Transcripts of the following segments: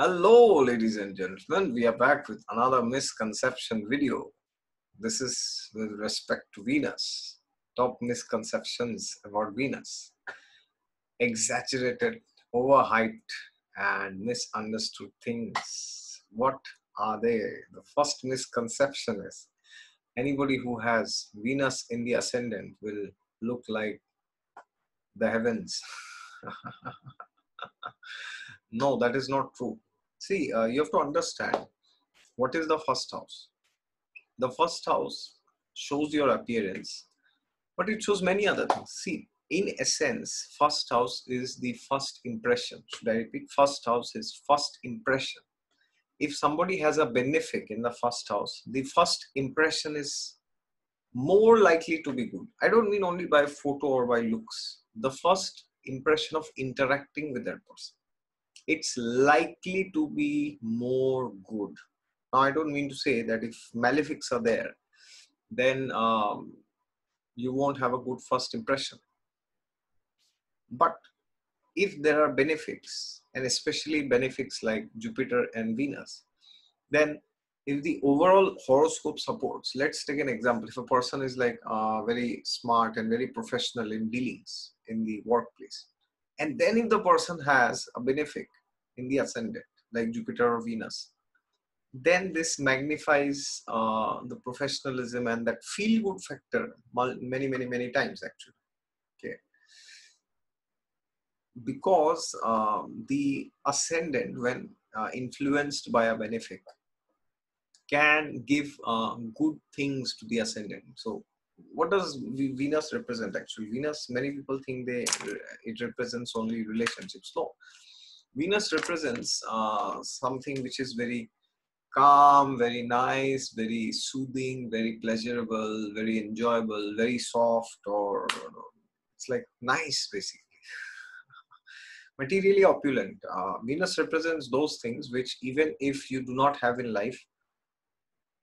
Hello, ladies and gentlemen. We are back with another misconception video. This is with respect to Venus. Top misconceptions about Venus. Exaggerated, overhyped, and misunderstood things. What are they? The first misconception is anybody who has Venus in the ascendant will look like the heavens. no, that is not true See, uh, you have to understand what is the first house. The first house shows your appearance, but it shows many other things. See, in essence, first house is the first impression. Should I repeat? First house is first impression. If somebody has a benefic in the first house, the first impression is more likely to be good. I don't mean only by photo or by looks. The first impression of interacting with that person it's likely to be more good. Now, I don't mean to say that if malefics are there, then um, you won't have a good first impression. But if there are benefics, and especially benefics like Jupiter and Venus, then if the overall horoscope supports, let's take an example. If a person is like uh, very smart and very professional in dealings in the workplace, and then if the person has a benefic in the ascendant, like Jupiter or Venus, then this magnifies uh, the professionalism and that feel good factor many, many, many times actually. Okay. Because um, the ascendant, when uh, influenced by a benefic, can give uh, good things to the ascendant. So what does Venus represent actually? Venus, many people think they it represents only relationships. No, Venus represents uh, something which is very calm, very nice, very soothing, very pleasurable, very enjoyable, very soft, or it's like nice basically. Materially opulent. Uh, Venus represents those things which, even if you do not have in life,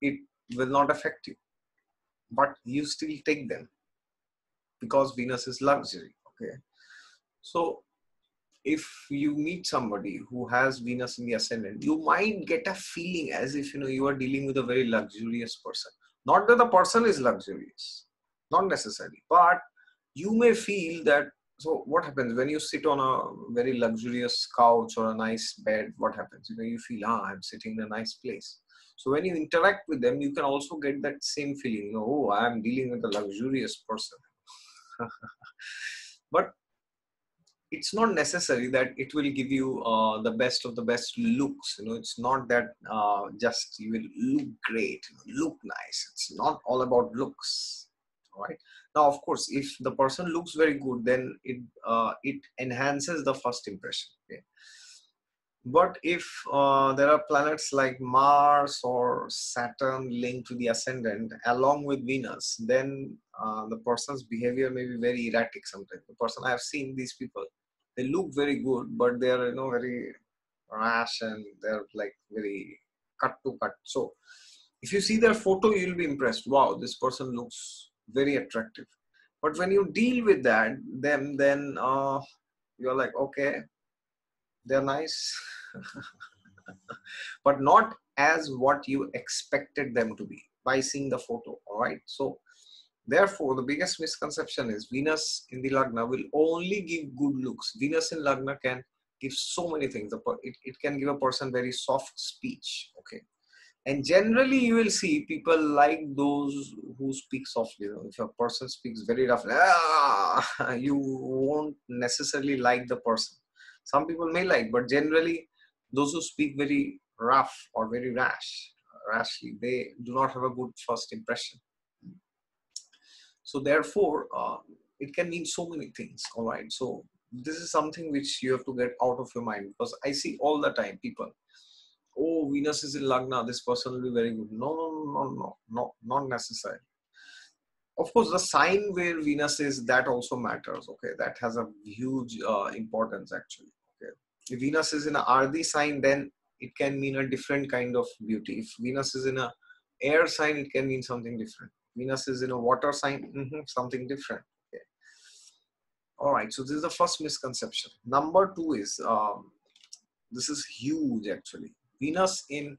it will not affect you, but you still take them because Venus is luxury. Okay, so if you meet somebody who has Venus in the ascendant, you might get a feeling as if you know you are dealing with a very luxurious person. Not that the person is luxurious, not necessarily, but you may feel that. So what happens when you sit on a very luxurious couch or a nice bed? What happens? You know, you feel ah, I'm sitting in a nice place. So when you interact with them, you can also get that same feeling. You know, oh, I'm dealing with a luxurious person. but it's not necessary that it will give you uh, the best of the best looks you know it's not that uh, just you will look great look nice. It's not all about looks right now of course if the person looks very good then it uh, it enhances the first impression okay but if uh, there are planets like Mars or Saturn linked to the ascendant along with Venus, then uh, the person's behavior may be very erratic sometimes. The person I have seen these people, they look very good, but they are you know very rash and they're like very cut to cut. So if you see their photo, you'll be impressed. Wow, this person looks very attractive. But when you deal with that, them then uh, you're like, okay, they're nice. but not as what you expected them to be by seeing the photo all right? So therefore the biggest misconception is venus in the lagna will only give good looks. Venus in lagna can give so many things. It, it can give a person very soft speech okay? And generally you will see people like those who speak softly. If a person speaks very roughly ah, you won't necessarily like the person some people may like but generally those who speak very rough or very rash, rashly, they do not have a good first impression. So therefore, uh, it can mean so many things. All right. So this is something which you have to get out of your mind because I see all the time people. Oh, Venus is in Lagna. This person will be very good. No, no, no, no, no, not necessary. Of course, the sign where Venus is that also matters. Okay, that has a huge uh, importance actually Venus is in a Ardhi sign, then it can mean a different kind of beauty. If Venus is in a air sign, it can mean something different. Venus is in a water sign, mm-hmm, something different. Okay. All right, so this is the first misconception. Number two is um, this is huge actually venus in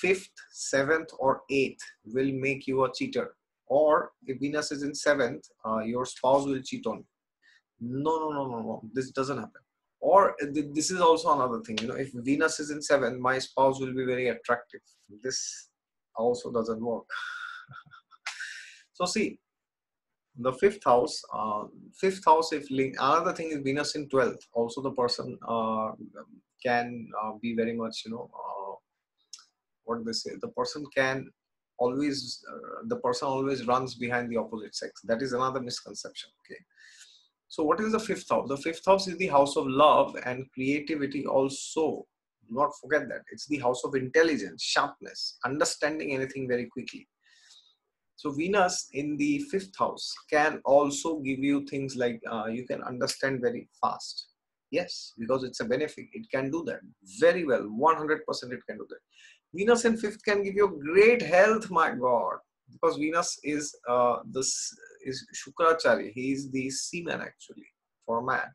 fifth seventh or eighth will make you a cheater or if venus is in seventh uh, your spouse will cheat on you no no no no no this doesn't happen or this is also another thing you know if venus is in seven my spouse will be very attractive. This also doesn't work. So see the fifth house uh, fifth house if link another thing is venus in 12th also the person uh, can uh, be very much you know uh, what they say? The person can always uh, the person always runs behind the opposite sex. That is another misconception okay so what is the fifth house? The fifth house is the house of love and creativity also. Do not forget that. It's the house of intelligence, sharpness, understanding anything very quickly. So Venus in the fifth house can also give you things like uh, you can understand very fast. Yes, because it's a benefic. It can do that very well. 100% it can do that. Venus in fifth can give you great health, my God. Because Venus is uh, this is Shukracharya. He is the semen actually for man.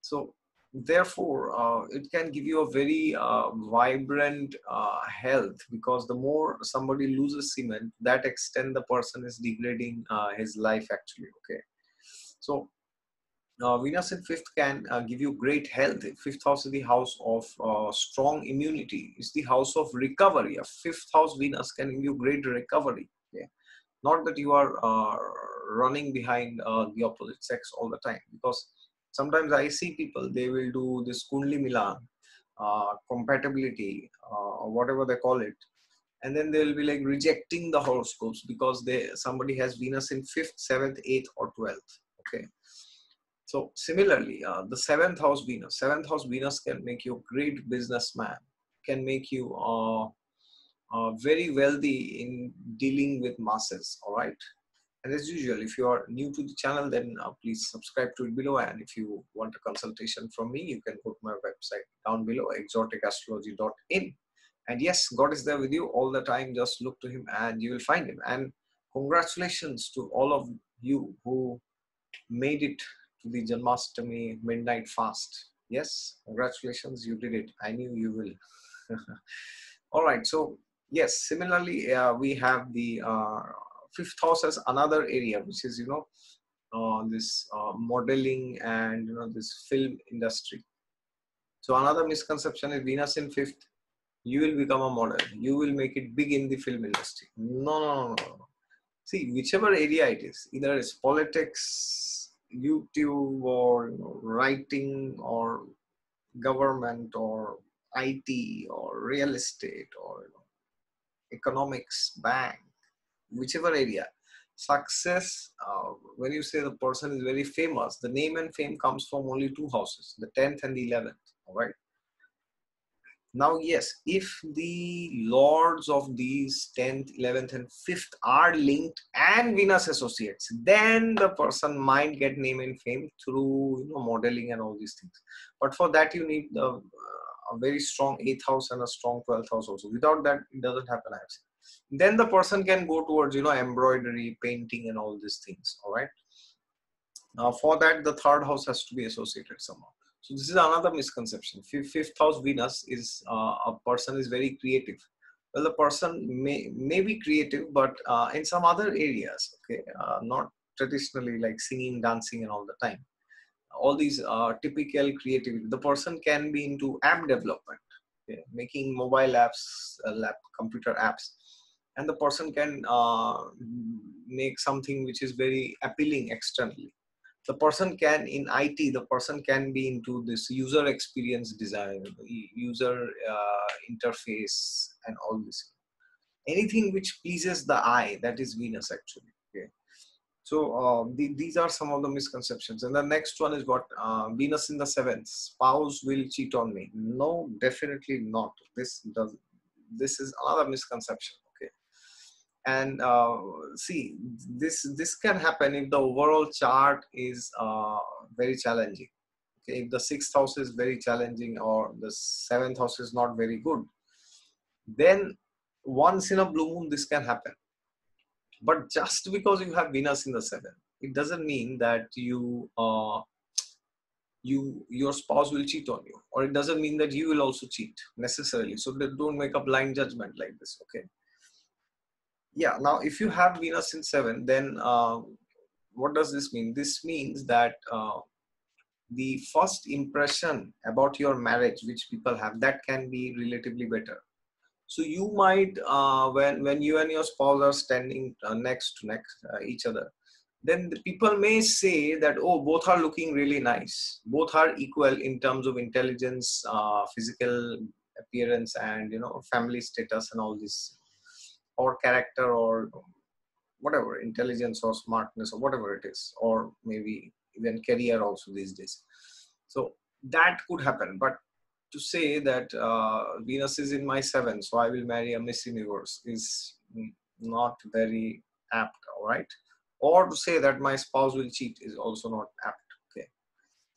So therefore, uh, it can give you a very uh, vibrant uh, health because the more somebody loses semen, that extent the person is degrading uh, his life actually. Okay. So uh, Venus in fifth can uh, give you great health. Fifth house is the house of strong immunity. It's the house of recovery. A fifth house Venus can give you great recovery. Not that you are uh, running behind uh, the opposite sex all the time because sometimes I see people they will do this Kundli Milan uh, compatibility or whatever they call it and then they'll be like rejecting the horoscopes because they somebody has venus in fifth seventh eighth or 12th okay? So similarly, uh, the seventh house Venus, seventh house Venus can make you a great businessman, can make you uh, very wealthy in dealing with masses. All right. And as usual, if you are new to the channel, then uh, please subscribe to it below. And if you want a consultation from me, you can go to my website down below, exoticastrology.in. And yes, God is there with you all the time. Just look to Him and you will find Him. And congratulations to all of you who made it to the Janmashtami midnight fast. Yes, congratulations, you did it. I knew you will. All right, so yes, similarly, uh, we have the uh, fifth house as another area, which is, you know, uh, this uh, modeling and, you know, this film industry. So another misconception is Venus in fifth, you will become a model. You will make it big in the film industry. No, no, no, no. See, whichever area it is, either it's politics, YouTube or you know, writing or government or IT or real estate or you know, economics, bank, whichever area. Success, uh, when you say the person is very famous, the name and fame comes from only two houses, the 10th and the 11th, all right? Now, yes, if the lords of these 10th, 11th, and 5th are linked and Venus associates, then the person might get name and fame through you know, modeling and all these things. But for that, you need the, uh, a very strong 8th house and a strong 12th house also. Without that, it doesn't happen, I've seen. Then the person can go towards, you know, embroidery, painting, and all these things, all right? Now, for that, the third house has to be associated somehow. So this is another misconception. Fifth house Venus is uh, a person is very creative. Well, the person may may be creative, but uh, in some other areas, okay, uh, not traditionally like singing, dancing, and all the time. All these are typical creativity. The person can be into app development, okay, making mobile apps, uh, computer apps, and the person can uh, make something which is very appealing externally. The person can in it the person can be into this user experience design user uh, interface and all this. Anything which pleases the eye that is venus actually so uh, the, these are some of the misconceptions. And the next one is what uh, venus in the seventh. Spouse will cheat on me. No definitely not. This does this is another misconception Okay, and uh, see this this can happen if the overall chart is uh, very challenging okay? If the sixth house is very challenging or the seventh house is not very good then once in a blue moon this can happen but just because you have venus in the seventh it doesn't mean that you uh, you your spouse will cheat on you. Or it doesn't mean that you will also cheat necessarily. So don't make a blind judgment like this okay? Yeah now if you have venus in seven then uh, what does this mean? This means that uh, the first impression about your marriage which people have that can be relatively better so you might uh, when when you and your spouse are standing uh, next to next uh, each other then the people may say that oh both are looking really nice. Both are equal in terms of intelligence uh, physical appearance and you know family status and all this or character or whatever intelligence or smartness or whatever it is or maybe even career also these days. So that could happen but to say that uh, venus is in my seven so i will marry a miss universe is not very apt all right or to say that my spouse will cheat is also not apt okay?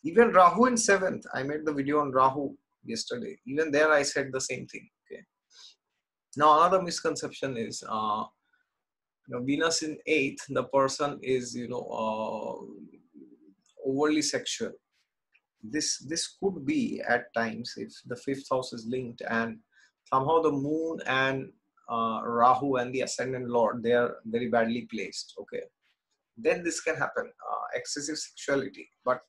Even rahu in seventh i made the video on rahu yesterday. Even there i said the same thing okay? Now another misconception is uh, you know, venus in eighth the person is you know uh, overly sexual this this could be at times if the fifth house is linked and somehow the moon and uh, rahu and the ascendant lord they are very badly placed okay? Then this can happen uh, excessive sexuality but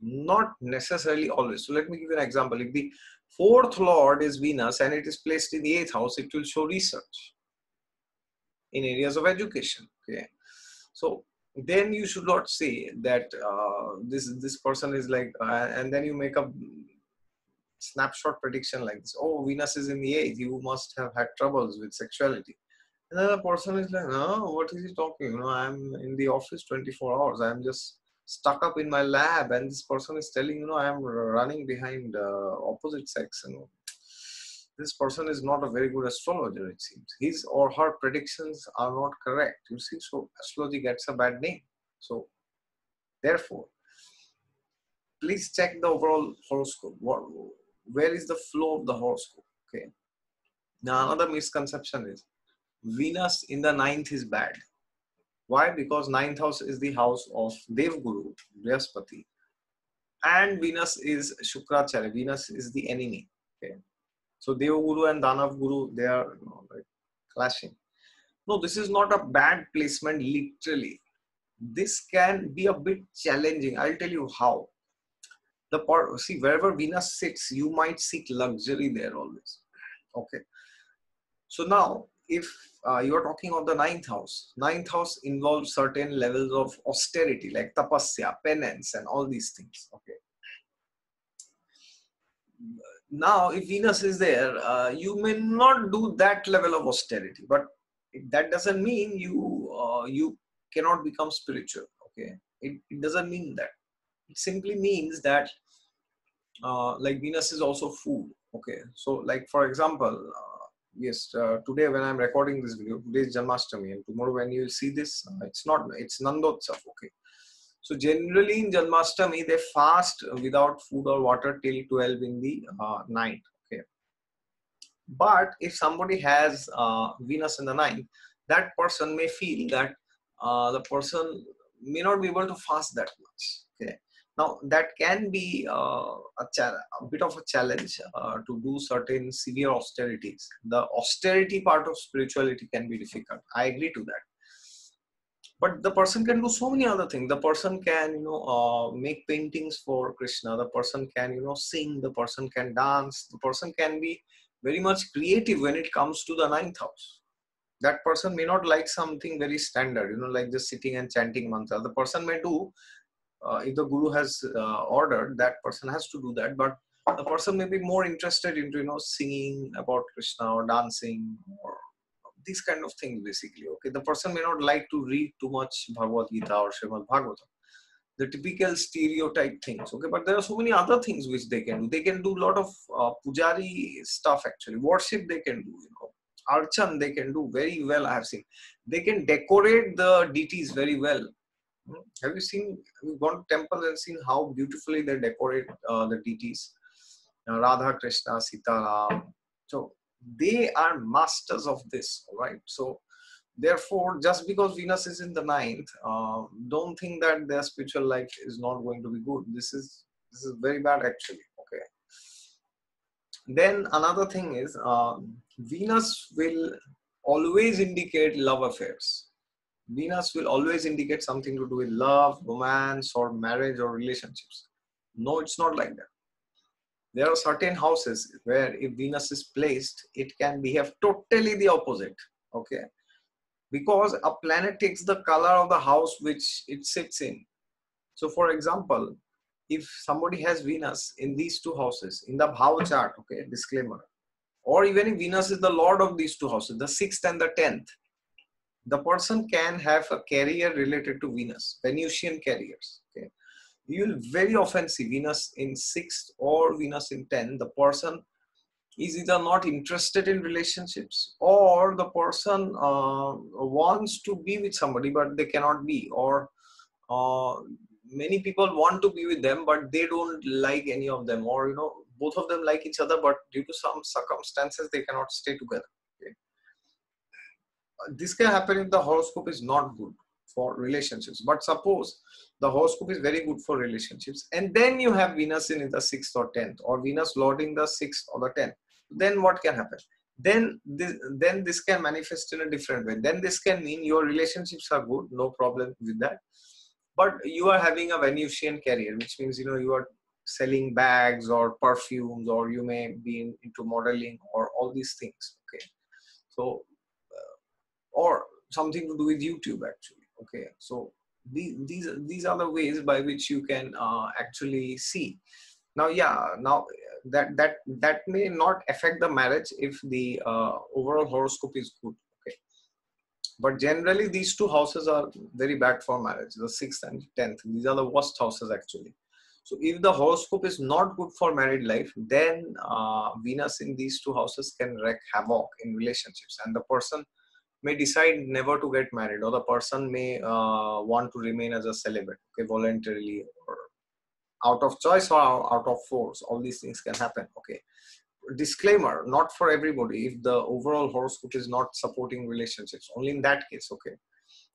not necessarily always. So let me give you an example. If the fourth lord is venus and it is placed in the eighth house it will show research in areas of education okay? So then you should not say that uh, this this person is like uh, and then you make a snapshot prediction like this oh venus is in the eighth you must have had troubles with sexuality and then the person is like, no, what is he talking? You know, I'm in the office 24 hours. I'm just stuck up in my lab. And this person is telling, you know, I'm running behind uh, opposite sex. Know, this person is not a very good astrologer, it seems. His or her predictions are not correct. You see, so astrology gets a bad name. So, therefore, please check the overall horoscope. What, where is the flow of the horoscope? Okay. Now, another misconception is Venus in the ninth is bad. Why? Because ninth house is the house of Dev Guru, Brihaspati. And Venus is Shukracharya. Venus is the enemy. Okay. So Dev Guru and Danav Guru, they are you know, like clashing. No, this is not a bad placement literally. This can be a bit challenging. I'll tell you how. The part, see, wherever Venus sits, you might seek luxury there always. Okay. So now if uh, you are talking of the ninth house, ninth house involves certain levels of austerity like tapasya, penance, and all these things. Okay. Now, if Venus is there, uh, you may not do that level of austerity, but that doesn't mean you uh, you cannot become spiritual. Okay, it, it doesn't mean that. It simply means that uh, like Venus is also food. Okay, so like for example uh, yes uh, today when i'm recording this video today is janmashtami and tomorrow when you see this uh, it's not it's nandotsav okay so generally in janmashtami they fast without food or water till 12 in the uh, night okay but if somebody has uh, venus in the night that person may feel that uh, the person may not be able to fast that much okay now that can be uh, a, a, bit of a challenge uh, to do certain severe austerities. The austerity part of spirituality can be difficult. I agree to that. But the person can do so many other things. The person can, you know, uh, make paintings for Krishna. The person can, you know, sing. The person can dance. The person can be very much creative when it comes to the ninth house. That person may not like something very standard, you know, like just sitting and chanting mantra. The person may do uh, if the guru has uh, ordered that person has to do that but the person may be more interested into you know singing about krishna or dancing or these kind of things basically okay? The person may not like to read too much bhagavad gita or Srimad bhagavatam the typical stereotype things okay? But there are so many other things which they can do. They can do a lot of uh, pujari stuff actually. Worship they can do you know? Archan they can do very well i have seen. They can decorate the deities very well. Have you seen, you gone to temple and seen how beautifully they decorate uh, the deities? Uh, Radha, Krishna, Sita, Ram. So they are masters of this, right? So therefore, just because Venus is in the ninth, uh, don't think that their spiritual life is not going to be good. This is this is very bad actually okay then another thing is uh, venus will always indicate love affairs venus will always indicate something to do with love romance or marriage or relationships no it's not like that there are certain houses where if venus is placed it can behave totally the opposite okay? Because a planet takes the color of the house which it sits in. So for example if somebody has venus in these two houses in the bhav chart okay disclaimer or even if venus is the lord of these two houses the sixth and the tenth the person can have a career related to venus venusian careers okay you'll very often see Venus in sixth or Venus in 10. The person is either not interested in relationships or the person uh, wants to be with somebody but they cannot be or uh, many people want to be with them but they don't like any of them or you know both of them like each other but due to some circumstances they cannot stay together okay? this can happen if the horoscope is not good for relationships. But suppose the horoscope is very good for relationships and then you have venus in the sixth or 10th or venus lording the sixth or the 10th then what can happen? Then this then this can manifest in a different way. Then this can mean your relationships are good no problem with that. But you are having a venusian career which means you know you are selling bags or perfumes or you may be in, into modeling or all these things okay? So uh, or something to do with youtube actually okay so these these are the ways by which you can uh, actually see. Now yeah now that that that may not affect the marriage if the uh, overall horoscope is good okay? But generally these two houses are very bad for marriage the sixth and 10th these are the worst houses actually. So if the horoscope is not good for married life then uh, venus in these two houses can wreak havoc in relationships. And the person may decide never to get married or the person may uh, want to remain as a celibate okay voluntarily or out of choice or out of force all these things can happen okay. Disclaimer not for everybody if the overall horoscope is not supporting relationships only in that case okay.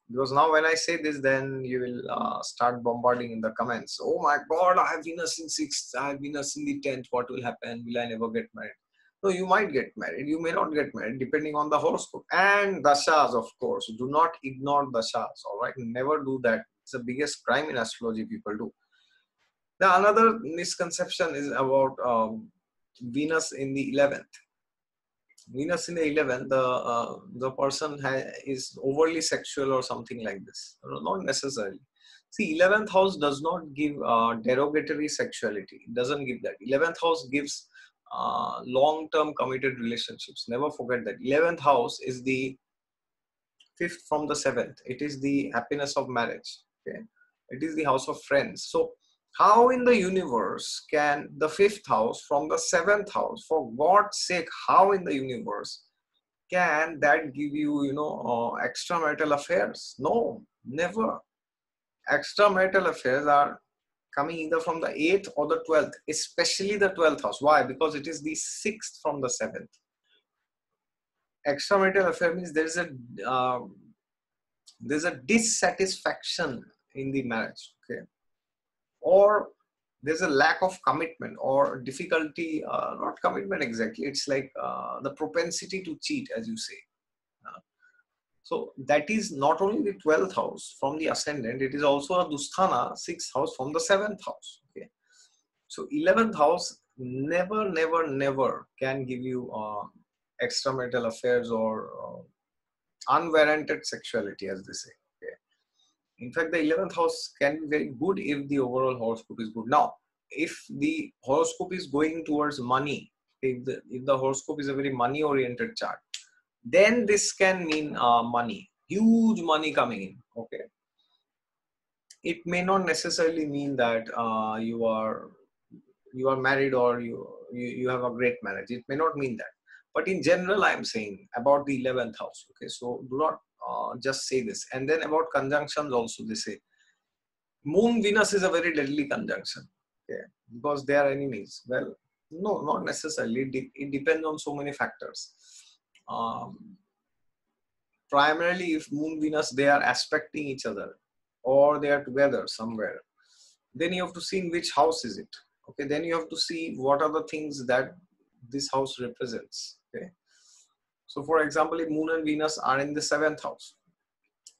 Because now when i say this then you will uh, start bombarding in the comments oh my god i have venus in sixth i have venus in the 10th what will happen? Will i never get married no, you might get married, you may not get married, depending on the horoscope. And dashas, of course. Do not ignore dashas, all right? Never do that. It's the biggest crime in astrology people do. Now, another misconception is about um, Venus in the 11th. Venus in the 11th, the, uh, the person is overly sexual or something like this. Not necessarily. See, 11th house does not give uh, derogatory sexuality. It doesn't give that. 11th house gives uh, long-term committed relationships. Never forget that. 11th house is the fifth from the seventh. It is the happiness of marriage. Okay, it is the house of friends. So, how in the universe can the fifth house from the seventh house, for God's sake, how in the universe can that give you, you know, uh, extramarital affairs? No, never. Extramarital affairs are coming either from the 8th or the 12th, especially the 12th house. Why? Because it is the 6th from the 7th. Extramarital affair means there is a um, there's a dissatisfaction in the marriage, okay, or there's a lack of commitment or difficulty, uh, not commitment exactly. It's like uh, the propensity to cheat, as you say. So that is not only the 12th house from the ascendant, it is also a Dusthana, 6th house from the 7th house. Okay. So 11th house never, never, never can give you uh, extramarital affairs or uh, unwarranted sexuality, as they say. Okay. In fact, the 11th house can be very good if the overall horoscope is good. Now, if the horoscope is going towards money, if the, if the horoscope is a very money oriented chart, then this can mean uh, money. Huge money coming in. Okay. It may not necessarily mean that uh, you are you are married or you, you you have a great marriage. It may not mean that. But in general i am saying about the 11th house. Okay. So do not uh, just say this. And then about conjunctions also they say moon venus is a very deadly conjunction. Okay. Because they are enemies well no not necessarily. It depends on so many factors um, primarily if moon venus they are aspecting each other or they are together somewhere then you have to see in which house is it. Okay then you have to see what are the things that this house represents. Okay so for example if moon and venus are in the seventh house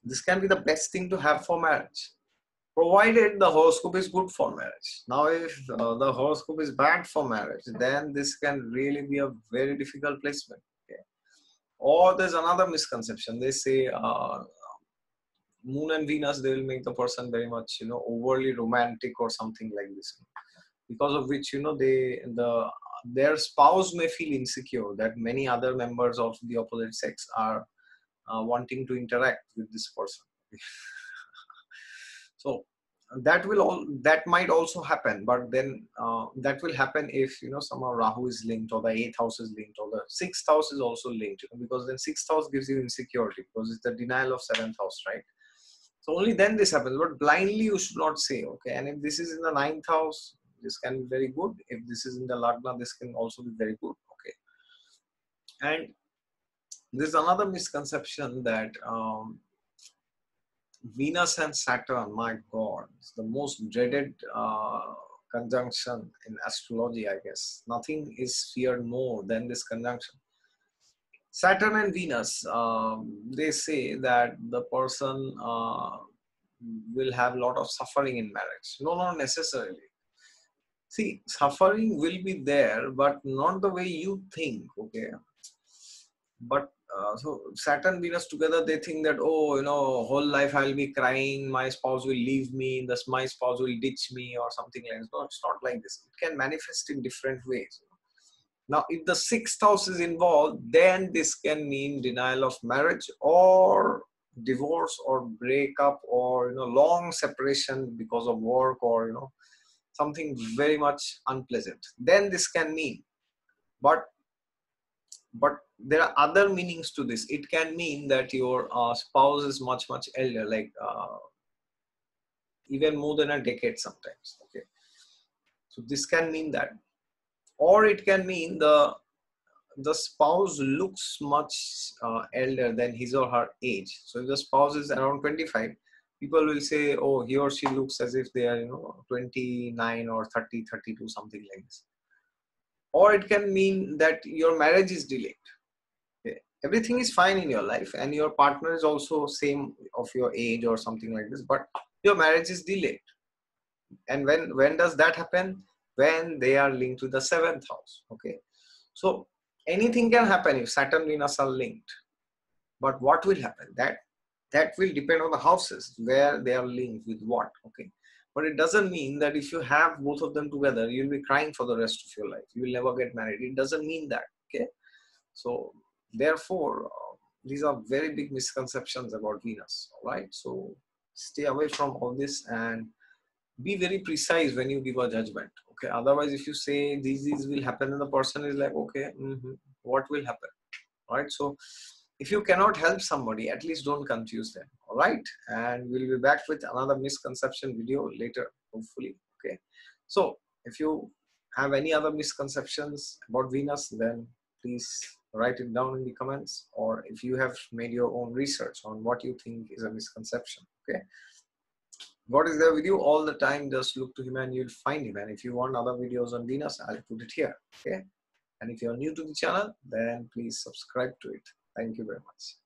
this can be the best thing to have for marriage provided the horoscope is good for marriage. Now if uh, the horoscope is bad for marriage then this can really be a very difficult placement or there's another misconception. They say uh, moon and venus they will make the person very much you know overly romantic or something like this. Because of which you know they the their spouse may feel insecure that many other members of the opposite sex are uh, wanting to interact with this person. So that will all that might also happen but then uh, that will happen if you know somehow rahu is linked or the eighth house is linked or the sixth house is also linked because then sixth house gives you insecurity because it's the denial of seventh house right? So only then this happens but blindly you should not say okay and if this is in the ninth house this can be very good. If this is in the lagna this can also be very good okay? And there's another misconception that um, venus and saturn my god it's the most dreaded uh, conjunction in astrology i guess. Nothing is feared more than this conjunction. Saturn and venus um, they say that the person uh, will have a lot of suffering in marriage. No not necessarily. See suffering will be there but not the way you think okay? But uh, so saturn venus together they think that oh you know whole life i'll be crying my spouse will leave me thus my spouse will ditch me or something like no it's not like this. It can manifest in different ways. Now if the sixth house is involved then this can mean denial of marriage or divorce or breakup or you know long separation because of work or you know something very much unpleasant. Then this can mean but but there are other meanings to this. It can mean that your uh, spouse is much much elder like uh, even more than a decade sometimes okay? So this can mean that. Or it can mean the the spouse looks much uh, elder than his or her age. So if the spouse is around 25 people will say oh he or she looks as if they are you know 29 or 30 32 something like this. Or it can mean that your marriage is delayed. Everything is fine in your life and your partner is also same of your age or something like this but your marriage is delayed. And when when does that happen? When they are linked to the seventh house okay? So anything can happen if saturn venus are linked. But what will happen? That that will depend on the houses where they are linked with what okay? But it doesn't mean that if you have both of them together you'll be crying for the rest of your life. You will never get married. It doesn't mean that okay? So therefore uh, these are very big misconceptions about venus all right so stay away from all this and be very precise when you give a judgment okay? Otherwise if you say these will happen and the person is like okay mm-hmm, what will happen all right so if you cannot help somebody at least don't confuse them all right and we'll be back with another misconception video later hopefully okay? So if you have any other misconceptions about venus then please write it down in the comments or if you have made your own research on what you think is a misconception okay God is there with you all the time. Just look to Him and you'll find Him. And if you want other videos on Venus, I'll put it here. Okay. And if you're new to the channel, then please subscribe to it. Thank you very much.